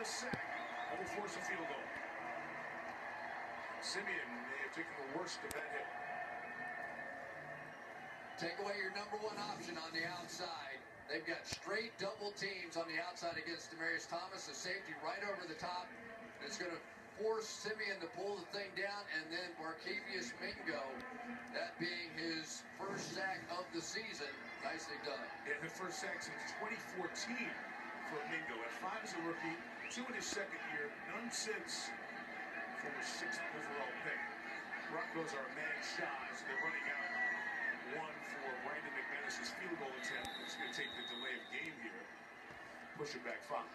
the sack and will force a field goal. Siemian may have taken the worst of that hit. Take away your number one option on the outside. They've got straight double teams on the outside against Demaryius Thomas, a safety right over the top. It's going to force Siemian to pull the thing down, and then Barkevious Mingo, that being his first sack of the season. Nicely done. Yeah, the first sack since 2014 for Mingo. At five as a rookie, two in his second year, none since former sixth overall pick. Broncos are man shy, so they're running out one for Brandon McManus's field goal attempt. It's going to take the delay of game here. Push it back five.